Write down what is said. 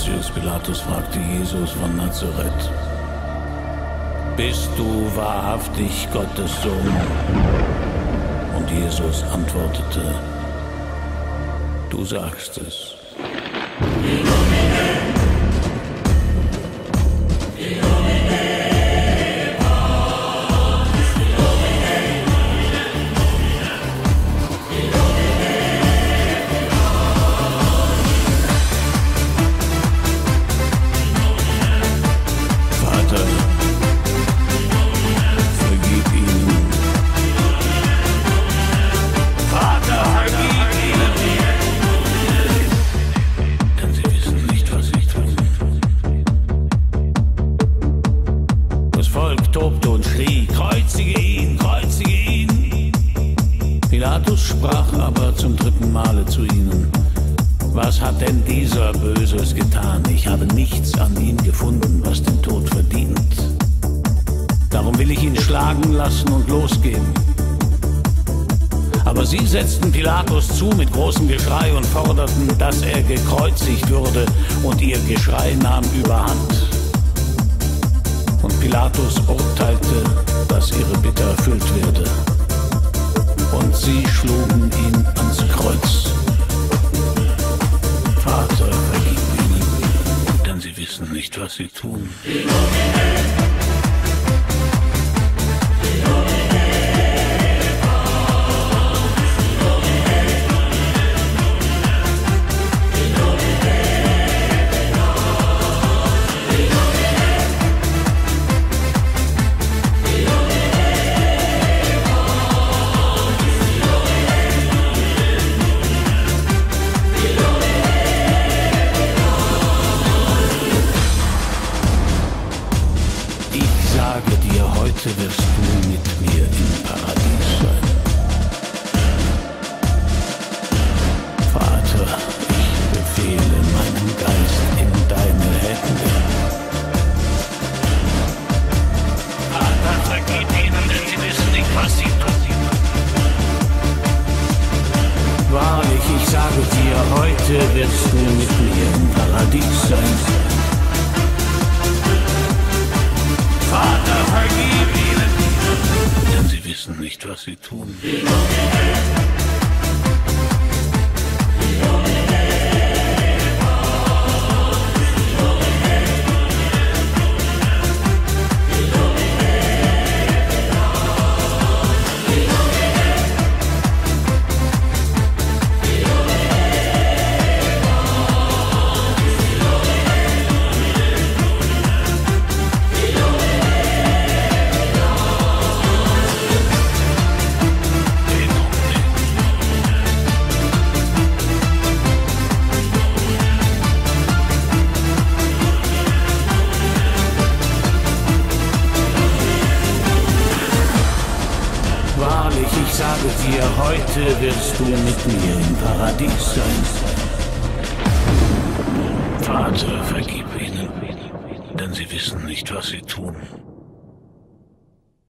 Pontius Pilatus fragte Jesus von Nazareth, Bist du wahrhaftig Gottes Sohn? Und Jesus antwortete, Du sagst es. Tobte und schrie, kreuzige ihn, kreuzige ihn. Pilatus sprach aber zum dritten Male zu ihnen. Was hat denn dieser Böses getan? Ich habe nichts an ihm gefunden, was den Tod verdient. Darum will ich ihn schlagen lassen und losgehen. Aber sie setzten Pilatus zu mit großem Geschrei und forderten, dass er gekreuzigt würde, und ihr Geschrei nahm überhand. Pilatus urteilte, dass ihre Bitte erfüllt werde. Und sie schlugen ihn ans Kreuz. Vater, vergib ihnen, denn sie wissen nicht, was sie tun. Heute wirst du mit mir im Paradies sein. Vater, ich befehle meinen Geist in deine Hände. Vater, vergib ihnen, denn sie wissen nicht, was sie tun. Wahrlich, ich sage dir, heute wirst du mit mir im Paradies sein. Wissen nicht, was sie tun. Wahrlich, ich sage dir, heute wirst du mit mir im Paradies sein. Vater, vergib ihnen, denn sie wissen nicht, was sie tun.